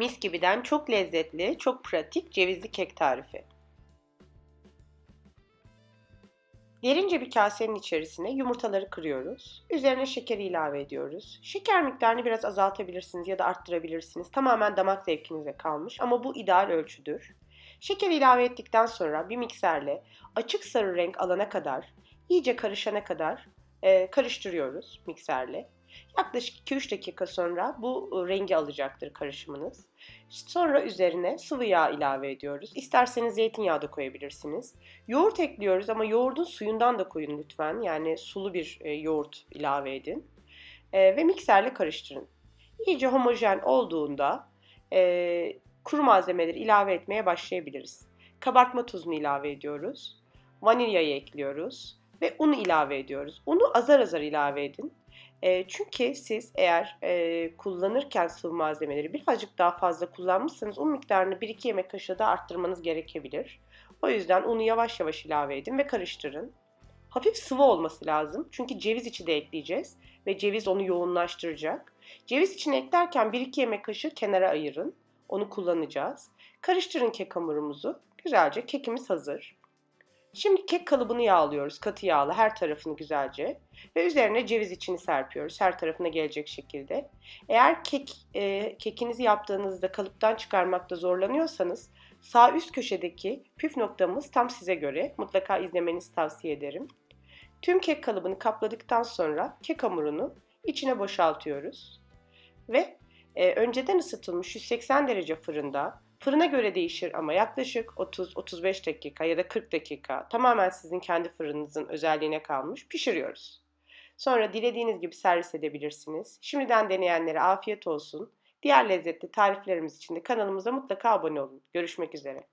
Mis gibiden çok lezzetli, çok pratik cevizli kek tarifi. Derince bir kasenin içerisine yumurtaları kırıyoruz. Üzerine şekeri ilave ediyoruz. Şeker miktarını biraz azaltabilirsiniz ya da arttırabilirsiniz. Tamamen damak zevkinize kalmış ama bu ideal ölçüdür. Şeker ilave ettikten sonra bir mikserle açık sarı renk alana kadar, iyice karışana kadar e, karıştırıyoruz mikserle. Yaklaşık 2-3 dakika sonra bu ıı, rengi alacaktır karışımınız. Sonra üzerine sıvı yağ ilave ediyoruz. İsterseniz zeytinyağı da koyabilirsiniz. Yoğurt ekliyoruz ama yoğurdun suyundan da koyun lütfen. Yani sulu bir e, yoğurt ilave edin. E, ve mikserle karıştırın. İyice homojen olduğunda e, kuru malzemeleri ilave etmeye başlayabiliriz. Kabartma tuzunu ilave ediyoruz. Vanilyayı ekliyoruz ve un ilave ediyoruz. Unu azar azar ilave edin. E, çünkü siz eğer e, kullanırken sıvı malzemeleri birazcık daha fazla kullanmışsanız un miktarını 1-2 yemek kaşığı da arttırmanız gerekebilir. O yüzden unu yavaş yavaş ilave edin ve karıştırın. Hafif sıvı olması lazım. Çünkü ceviz içi de ekleyeceğiz ve ceviz onu yoğunlaştıracak. Ceviz içine eklerken 1-2 yemek kaşığı kenara ayırın. Onu kullanacağız. Karıştırın kek hamurumuzu. Güzelce kekimiz hazır. Şimdi kek kalıbını yağlıyoruz. Katı yağlı her tarafını güzelce. Ve üzerine ceviz içini serpiyoruz. Her tarafına gelecek şekilde. Eğer kek e, kekinizi yaptığınızda kalıptan çıkarmakta zorlanıyorsanız sağ üst köşedeki püf noktamız tam size göre. Mutlaka izlemenizi tavsiye ederim. Tüm kek kalıbını kapladıktan sonra kek hamurunu içine boşaltıyoruz. Ve e, önceden ısıtılmış 180 derece fırında Fırına göre değişir ama yaklaşık 30-35 dakika ya da 40 dakika tamamen sizin kendi fırınınızın özelliğine kalmış pişiriyoruz. Sonra dilediğiniz gibi servis edebilirsiniz. Şimdiden deneyenlere afiyet olsun. Diğer lezzetli tariflerimiz için de kanalımıza mutlaka abone olun. Görüşmek üzere.